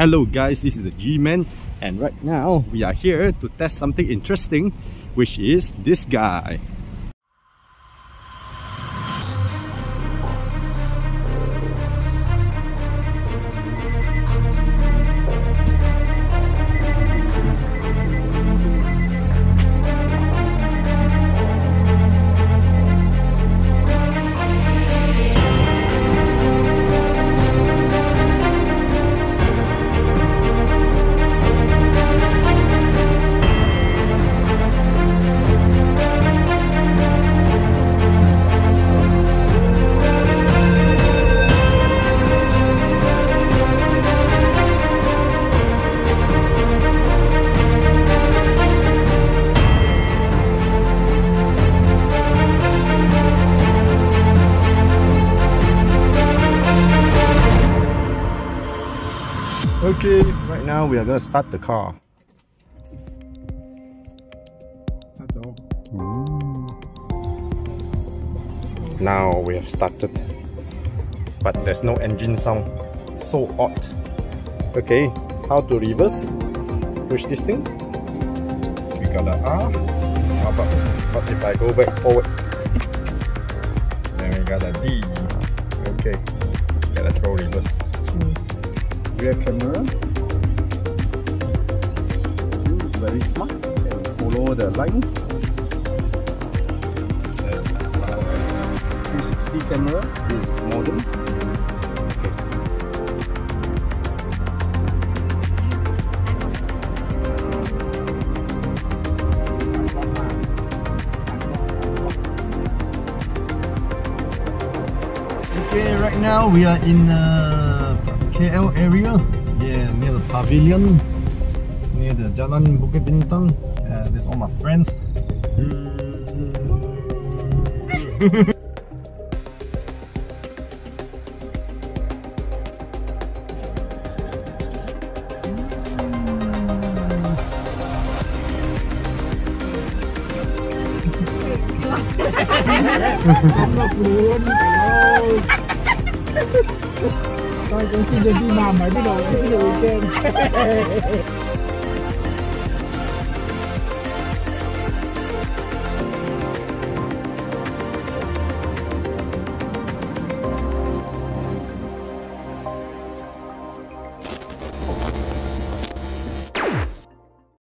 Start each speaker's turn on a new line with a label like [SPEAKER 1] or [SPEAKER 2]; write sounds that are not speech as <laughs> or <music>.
[SPEAKER 1] Hello guys, this is the G-Man and right now we are here to test something interesting which is this guy. Okay, right now we are gonna start the car.
[SPEAKER 2] That's all. Mm.
[SPEAKER 1] Now we have started, but there's no engine sound. So odd. Okay, how to reverse? Push this thing. We got a R. How if I go back forward? Then we got a D. Okay, let's go reverse.
[SPEAKER 2] Rear camera. Very smart. And follow the line. 360 camera is modern.
[SPEAKER 1] Okay, right now we are in uh, KL area. Yeah, near the pavilion, near the Jalan Bukit Bintang. Uh, there's all my friends. <laughs>
[SPEAKER 2] 大哥是个地嘛买不了吃不了亏